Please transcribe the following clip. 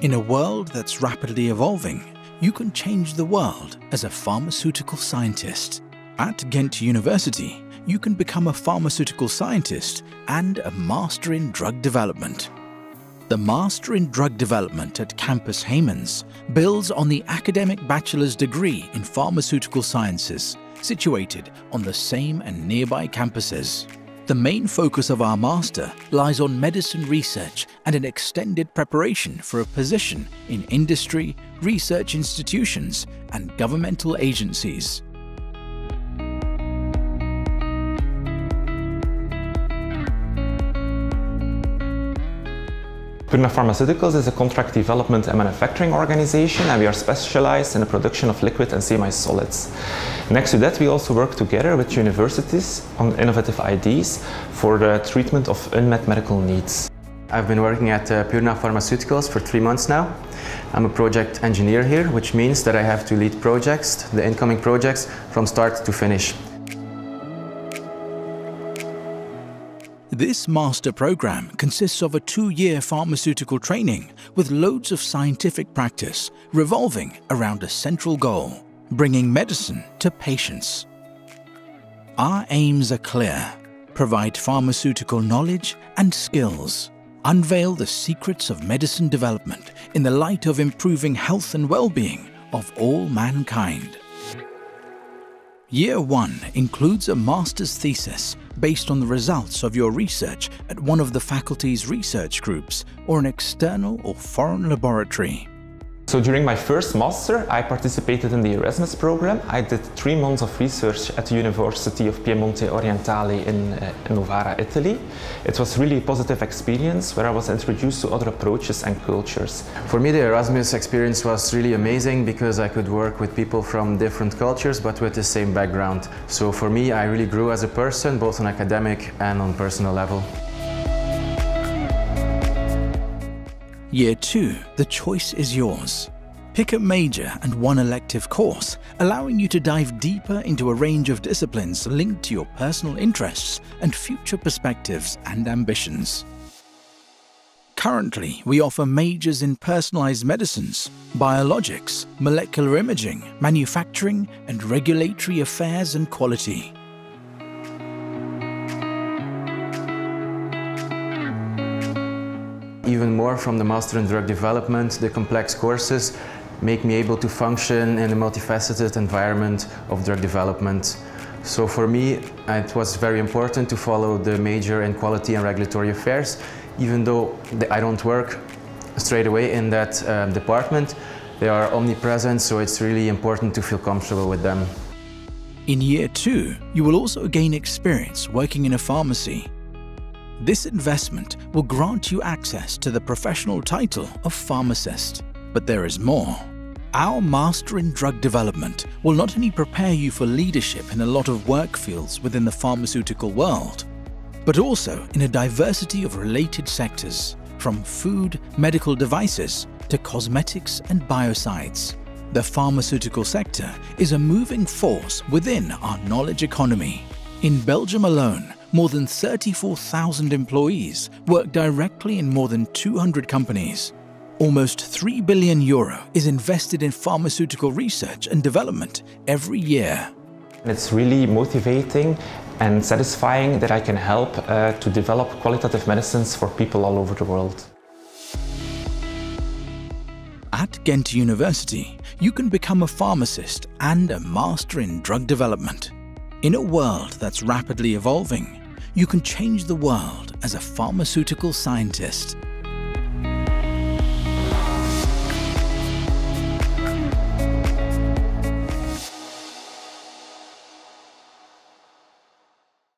In a world that's rapidly evolving, you can change the world as a pharmaceutical scientist. At Ghent University, you can become a pharmaceutical scientist and a master in drug development. The Master in Drug Development at Campus Heymans builds on the academic bachelor's degree in pharmaceutical sciences, situated on the same and nearby campuses. The main focus of our master lies on medicine research and an extended preparation for a position in industry, research institutions, and governmental agencies. Purna Pharmaceuticals is a contract development and manufacturing organization and we are specialized in the production of liquid and semi-solids. Next to that we also work together with universities on innovative ideas for the treatment of unmet medical needs. I've been working at uh, Purna Pharmaceuticals for three months now. I'm a project engineer here, which means that I have to lead projects, the incoming projects, from start to finish. This master program consists of a two-year pharmaceutical training with loads of scientific practice revolving around a central goal, bringing medicine to patients. Our aims are clear. Provide pharmaceutical knowledge and skills. Unveil the secrets of medicine development in the light of improving health and well-being of all mankind. Year 1 includes a master's thesis based on the results of your research at one of the faculty's research groups or an external or foreign laboratory. So during my first master, I participated in the Erasmus program. I did three months of research at the University of Piemonte Orientale in, uh, Novara, Italy. It was really a positive experience where I was introduced to other approaches and cultures. For me, the Erasmus experience was really amazing because I could work with people from different cultures but with the same background. So for me, I really grew as a person, both on academic and on personal level. Year 2, the choice is yours. Pick a major and one elective course, allowing you to dive deeper into a range of disciplines linked to your personal interests and future perspectives and ambitions. Currently, we offer majors in personalized medicines, biologics, molecular imaging, manufacturing, and regulatory affairs and quality. Even more from the Master in Drug Development, the complex courses make me able to function in a multifaceted environment of drug development. So for me, it was very important to follow the major in quality and regulatory affairs, even though I don't work straight away in that um, department. They are omnipresent, so it's really important to feel comfortable with them. In year two, you will also gain experience working in a pharmacy this investment will grant you access to the professional title of pharmacist. But there is more. Our Master in Drug Development will not only prepare you for leadership in a lot of work fields within the pharmaceutical world, but also in a diversity of related sectors, from food, medical devices, to cosmetics and biocides. The pharmaceutical sector is a moving force within our knowledge economy. In Belgium alone, more than 34,000 employees work directly in more than 200 companies. Almost 3 billion euro is invested in pharmaceutical research and development every year. It's really motivating and satisfying that I can help uh, to develop qualitative medicines for people all over the world. At Ghent University, you can become a pharmacist and a master in drug development. In a world that's rapidly evolving, you can change the world as a pharmaceutical scientist